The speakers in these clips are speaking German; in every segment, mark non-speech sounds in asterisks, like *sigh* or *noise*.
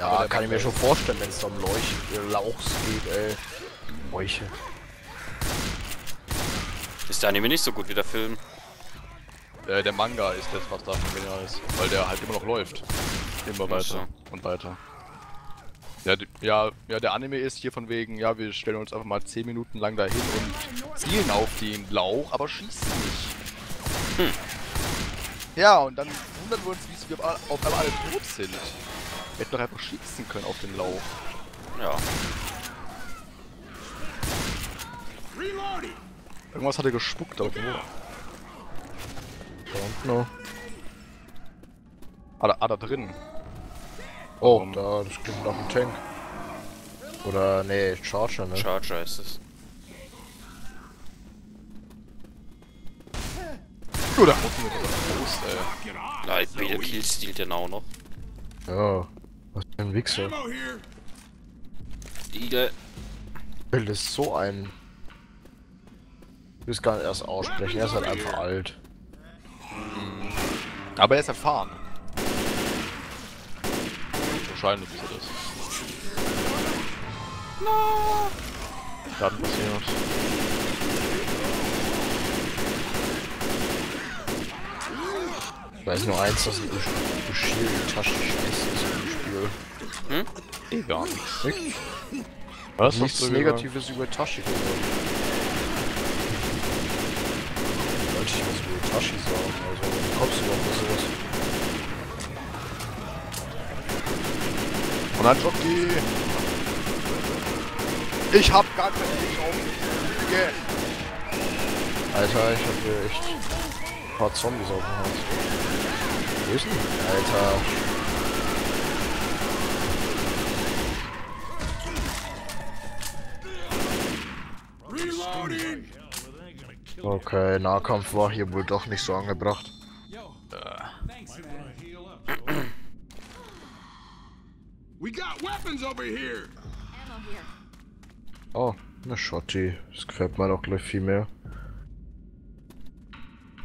Ja, kann ich mir schon vorstellen, wenn es da um Leuch äh, Lauchs geht, ey. Bräuche. Ist der Anime nicht so gut wie der Film? Äh, der Manga ist das, was davon genial ist. Weil der halt immer noch läuft. Immer weiter so. und weiter. Ja, die- ja, ja, der Anime ist hier von wegen, ja, wir stellen uns einfach mal 10 Minuten lang dahin und zielen auf den Lauch, aber schießen nicht. Hm. Ja, und dann wundern wir uns, wie wir auf auf einmal alle tot sind. Wir hätten doch einfach schießen können auf den Lauch. Ja. Irgendwas hat er gespuckt, aber wo? Da unten noch. Ah, da, ah, da drin. Oh, Um. da, das klingt nach einem Tank. Oder, nee, Charger, ne? Charger ist es. Oh, da muss mir raus, ey. Leid, Peter Kill stiehlt den auch noch. Ja. Ein Wichser. Igel. Bild ist so ein. Ich will es gar nicht erst aussprechen, er ist halt einfach alt. Aber er ist erfahren. Wahrscheinlich ist er das. Schaden passiert. Ich weiß nur eins, dass ein Bushido die Tasche schmeißt gar nichts. Wirklich? Was? Nichts du gesagt? Negatives über Tashi gehört. Wollte ich was über Tashi sagen, also kommst du überhaupt auf sowas? Und ein Jockey! Ich hab gar keinen Blick auf die Lüge. Alter, ich hab hier echt ein paar Zombies auf dem Hals. Wo ist denn? Alter. Okay, Nahkampf war hier wohl doch nicht so angebracht. We got weapons over here. Ammo here. Oh, eine Schotti. Das gefällt mir doch gleich viel mehr.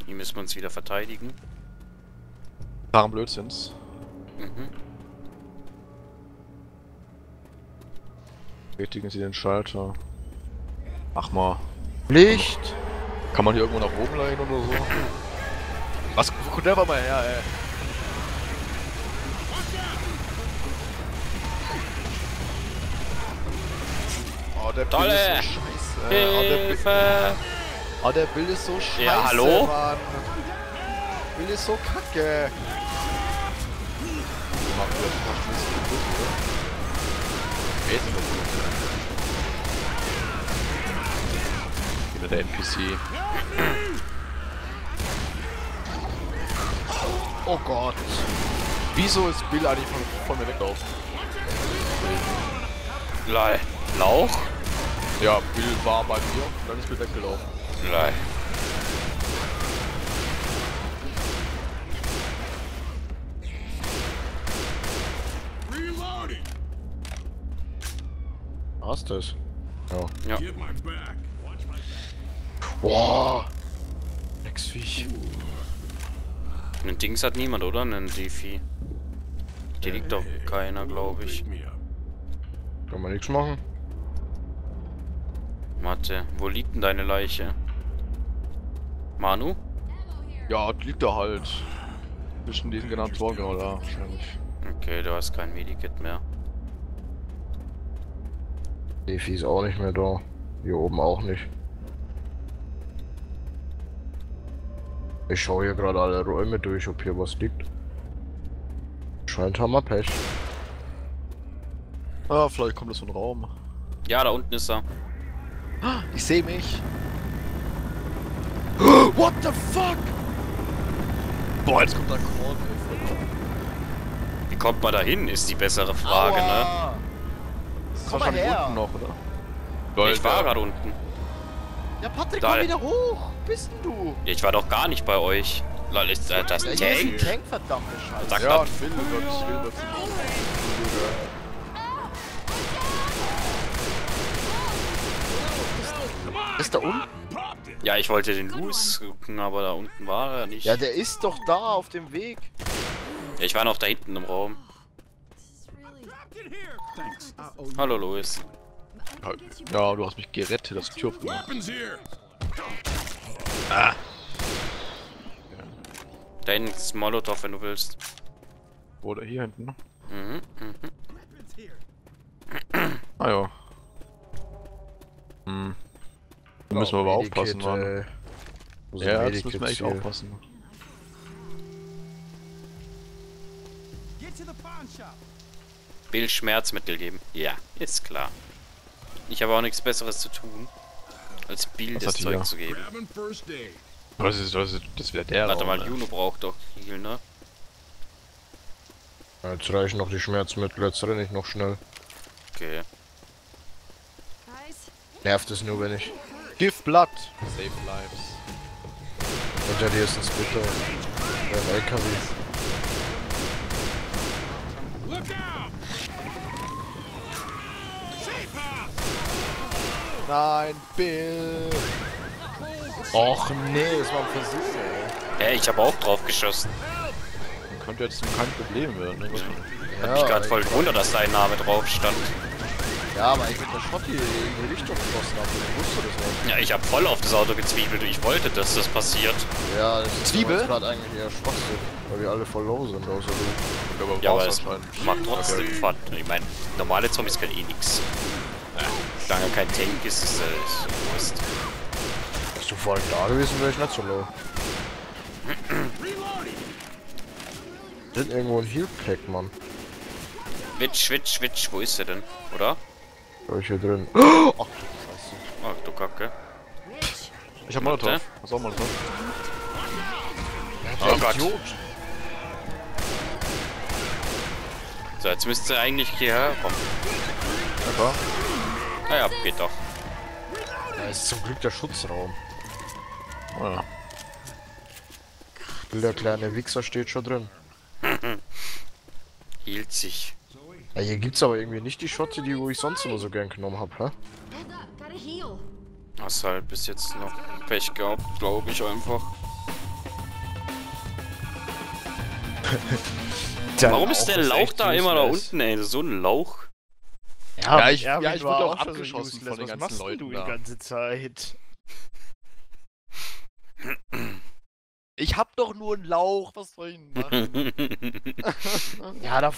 Hier müssen wir uns wieder verteidigen. Daran Blödsinns. Mhm. Betätigen Sie den Schalter. Mach mal. Licht! Kann man hier irgendwo nach oben leihen oder so? Was? Wo kommt der mal her, ey? Oh, der Bild Tolle! ist so scheiße. Oh, der, Bi- Hilfe! oh, der Bild ist so scheiße, Ja, hallo? Mann. Bild ist so kacke. Mach wieder ein paar Schlüssel kaputt, oder? Wer ist denn das? Wieder der NPC. Oh Gott. Wieso ist Bill eigentlich von, von mir weglaufen? Lei. Lauch? Ja, Bill war bei mir und dann ist Bill weggelaufen. Lei. Was das? Ja. Ja. Boah! Drecksviech. Einen Dings hat niemand, oder? Einen Defi. Hier liegt doch keiner, glaube ich. Kann man nichts machen? Warte, wo liegt denn deine Leiche? Manu? Ja, liegt da halt. Zwischen diesen genannten genau da, wahrscheinlich. Okay, du hast kein Medikit mehr. Defi ist auch nicht mehr da. Hier oben auch nicht. Ich schaue hier gerade alle Räume durch, ob hier was liegt. Scheint haben wir Pech. Ah, vielleicht kommt das so ein Raum. Ja, da unten ist er. Ich sehe mich. *gasps* What the fuck? Boah, jetzt kommt da Korn, ey. Wie kommt man da hin, ist die bessere Frage, ne? Aua. Das ist Komm mal wahrscheinlich her. unten noch, oder? Ja, ich war gerade unten. Ja, Patrick, Da- komm wieder hoch! Bist denn du? Ich war doch gar nicht bei euch. Lol, ist äh, das Ja, hier ist ein Tank? Tank, verdammte Scheiße. Sag Ja, ich will, um Gottes Willen, was Ist da unten? Ja, ich wollte den Loose gucken, aber da unten war er nicht. Ja, der ist doch da auf dem Weg. Ja, ich war noch da hinten im Raum. Hallo, Louis. Ja, du hast mich gerettet, das Tür aufgemacht. Here. Da hinten ist Molotow, wenn du willst. Oder hier hinten. ne? Mhm, mhm. Ah ja. Hm. Da müssen wir aber aufpassen, Mann. Äh, Ja, das müssen wir echt hier? aufpassen. Bill Schmerzmittel geben. Ja, ist klar. Ich habe auch nichts besseres zu tun, als Bill Was das Zeug zu geben. Das ist, das ist, das ist wieder der Warte Raum, mal, ne? Juno braucht doch Heal, ne? Jetzt reichen noch die Schmerzmittel, jetzt renne ich noch schnell. Okay. Nervt es nur, wenn ich. Give blood. Save lives. Hinter dir ist ein Splitter. Ein LKW. Look out! Safe house. Nein, Bill. Och nee, das war ein Versuch, ey. Hä, ich habe auch drauf geschossen. Könnte jetzt kein Problem werden. Ne? Hab mich gerade voll gewundert, dass dein Name drauf stand. Ja, aber ich mit der Schotti in die Richtung geschossen habe. Ich wusste das nicht. Ja, ich habe voll auf das Auto gezwiebelt. Ich wollte, dass das passiert. Ja, das ist Zwiebel? gerade eigentlich eher Schwachsinn. Weil wir alle voll low sind, außer du. Aber Ja, aber es macht trotzdem Fun. Ich meine, normale Zombies können eh nix. Solange kein Tank ist, ist, äh, ist Wurst. Bist du vorhin da gewesen, wäre ich nicht so low. Sind irgendwo ein Heal Pack, Mann. Witch, Witch, Witch, wo ist er denn? Oder? Hab ich hier drin. Ach du Scheiße. Ach du Kacke. Ich hab Molotov. Du auch Molotov? Oh Gott. Idiot. So, jetzt müsste eigentlich hierher kommen. Ja, klar. Ah geht doch. Da ist zum Glück der Schutzraum. Ah. Der kleine Wichser steht schon drin. *laughs* Hielt sich. Ja, hier gibt's aber irgendwie nicht die Schotte, die wo ich sonst immer so gern genommen hab, hä? Hast halt bis jetzt noch Pech gehabt, glaube ich einfach. *laughs* Warum ist der Lauch da immer da unten, ey? So ein Lauch. Ja, ich- ja, ich war wurde auch abgeschossen useless. von den Was ganzen machst denn Leuten du da. die ganze Zeit? Ich hab doch nur einen Lauch, was soll ich denn machen? *laughs* Ja, da